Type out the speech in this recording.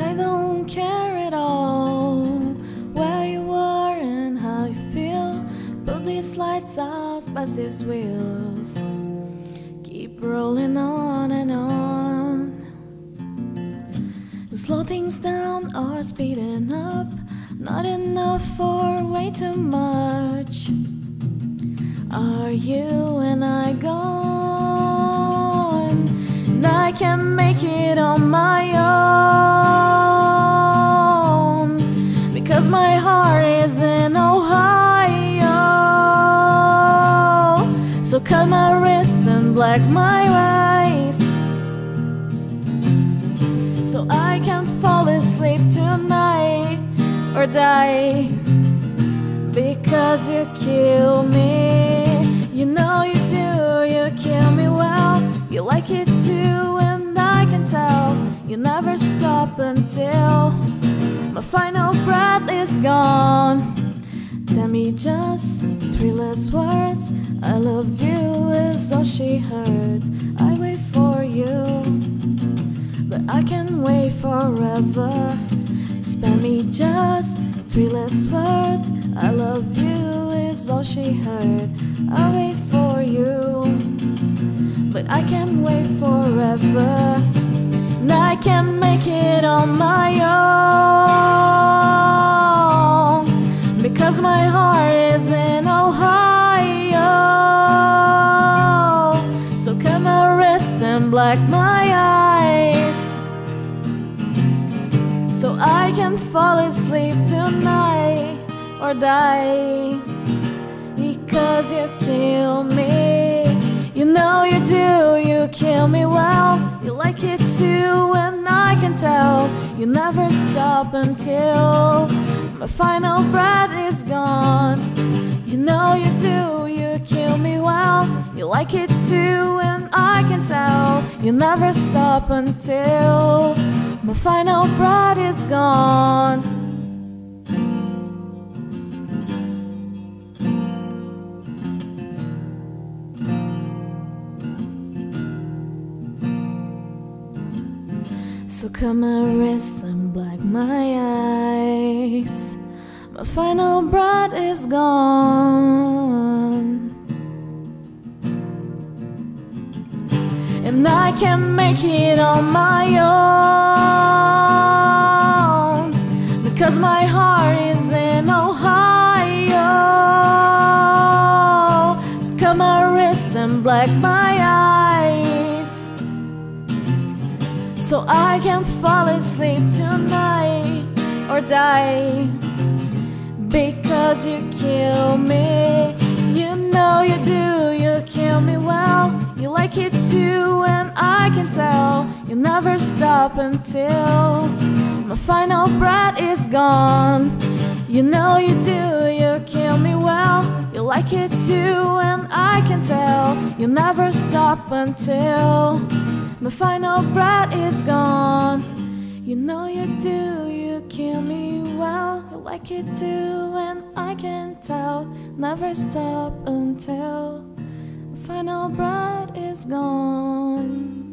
I don't care at all where you are and how you feel. Put these lights out past these wheels, keep rolling on and on. Slow things down or speeding up, not enough or way too much. Are you and I gone? And I can make my heart is in Ohio. So cut my wrists and black my eyes. so I can fall asleep tonight or die because you kill me. You know you do, you kill me well. You like it too, and I can tell. You never stop until final breath is gone. Tell me just three last words. I love you is all she heard. I wait for you, but I can wait forever. Spare me just three last words. I love you is all she heard. I wait for you, but I can wait forever. And I can make it on my own black my eyes so I can fall asleep tonight or die because you kill me. You know you do, you kill me well. You like it too, and I can tell. You never stop until my final breath is gone. You know you do, you kill me well. You like it too, and I can tell. You never stop until my final breath is gone. So cut my wrist and black my eyes. My final breath is gone. And I can make it on my own. Because my heart is in Ohio. So cut my wrist and black my eyes so I can fall asleep tonight or die because you kill me. You know you do, stop until my final breath is gone. You know you do, you kill me well. You like it too, and I can tell. You never stop until my final breath is gone. You know you do, you kill me well. You like it too, and I can tell. Never stop until my final breath is gone.